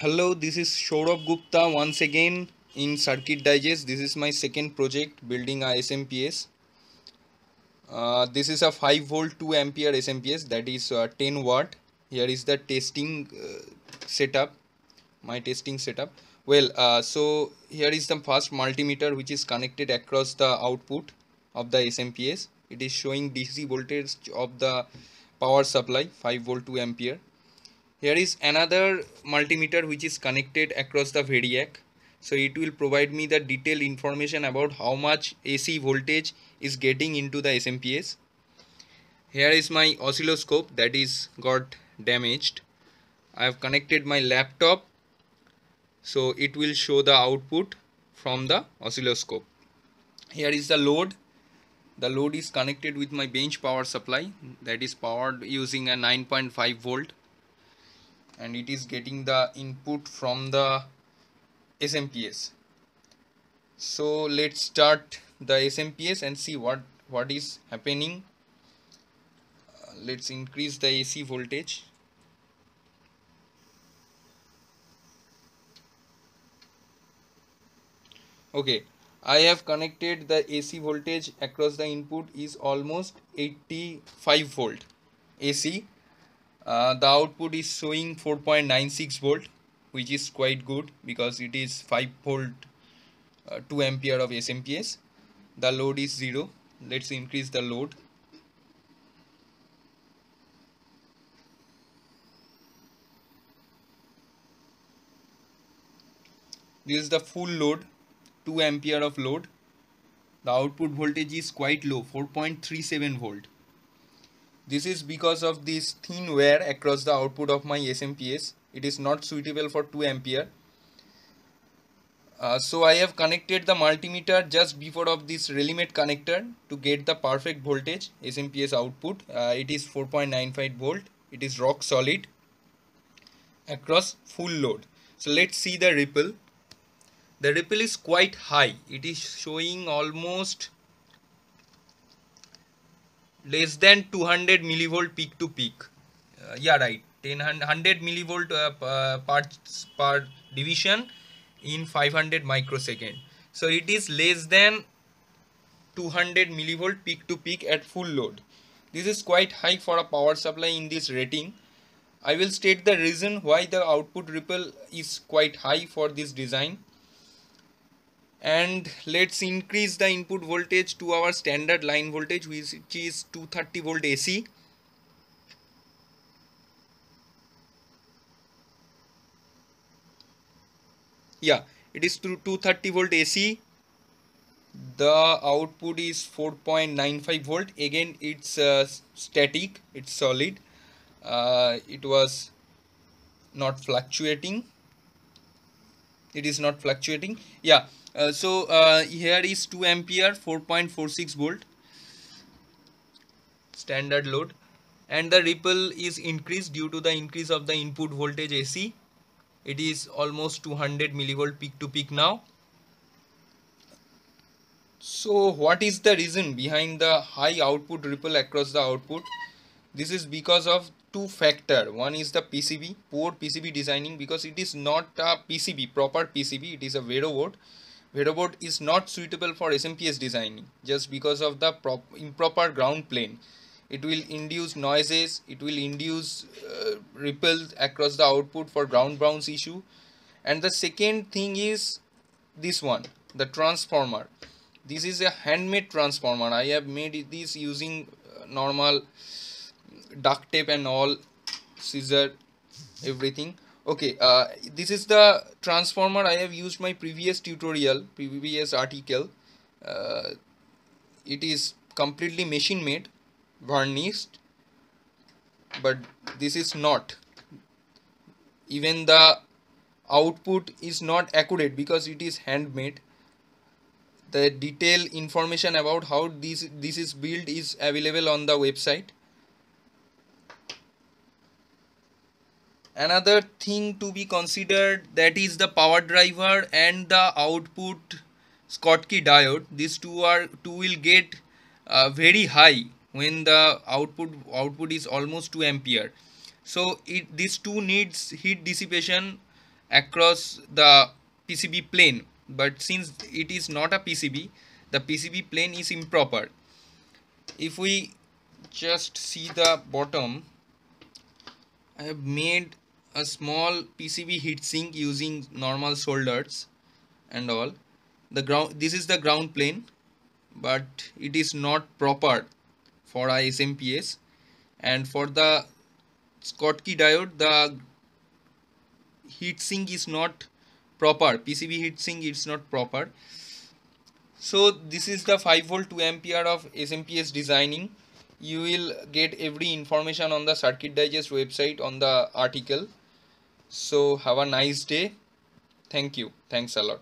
Hello, this is Saurabh Gupta once again in Circuit Digest. This is my second project building a SMPS. Uh, this is a 5 volt 2 ampere SMPS that is uh, 10 watt. Here is the testing uh, setup, my testing setup. Well, uh, so here is the first multimeter which is connected across the output of the SMPS. It is showing DC voltage of the power supply 5 volt 2 ampere here is another multimeter which is connected across the variac so it will provide me the detailed information about how much AC voltage is getting into the SMPS here is my oscilloscope that is got damaged. I have connected my laptop. So it will show the output from the oscilloscope. Here is the load. The load is connected with my bench power supply that is powered using a 9.5 volt and it is getting the input from the SMPS so let's start the SMPS and see what what is happening. Uh, let's increase the AC voltage. Okay I have connected the AC voltage across the input is almost 85 volt AC uh, the output is showing 4.96 volt which is quite good because it is 5 volt uh, 2 ampere of SMPS the load is 0 let's increase the load. This is the full load 2 ampere of load. The output voltage is quite low 4.37 volt this is because of this thin wear across the output of my SMPS. It is not suitable for 2 ampere. Uh, so I have connected the multimeter just before of this Relimate connector to get the perfect voltage SMPS output. Uh, it is 4.95 volt. It is rock solid across full load. So let's see the ripple. The ripple is quite high. It is showing almost less than 200 millivolt peak to peak. Uh, yeah right. 10 100 millivolt uh, uh, parts per division in 500 microsecond. So it is less than 200 millivolt peak to peak at full load. This is quite high for a power supply in this rating. I will state the reason why the output ripple is quite high for this design and let's increase the input voltage to our standard line voltage which is 230 volt AC yeah it is 230 volt AC the output is 4.95 volt. Again it's uh, static it's solid. Uh, it was not fluctuating. It is not fluctuating. Yeah uh, so uh, here is 2 ampere 4.46 volt standard load. And the ripple is increased due to the increase of the input voltage AC it is almost 200 millivolt peak to peak now. So what is the reason behind the high output ripple across the output? This is because of two factor. One is the PCB poor PCB designing because it is not a PCB proper PCB it is a Vero board Vero is not suitable for SMPS designing just because of the improper ground plane. It will induce noises it will induce uh, ripples across the output for ground bounce issue. And the second thing is this one the transformer. This is a handmade transformer. I have made this using uh, normal duct tape and all scissor everything okay uh, this is the transformer. I have used my previous tutorial previous article. Uh, it is completely machine made varnished but this is not. Even the output is not accurate because it is handmade. The detailed information about how this this is built is available on the website another thing to be considered that is the power driver and the output Schottky diode. These two are two will get uh, very high when the output output is almost 2 ampere. So it these two needs heat dissipation across the PCB plane. But since it is not a PCB the PCB plane is improper. If we just see the bottom I have made a small PCB heatsink using normal solders and all. The ground this is the ground plane but it is not proper for a SMPS and for the Schottky diode the heatsink is not proper. PCB heatsink is not proper. So this is the 5 volt 2 ampere of SMPS designing you will get every information on the circuit digest website on the article. So have a nice day. Thank you. Thanks a lot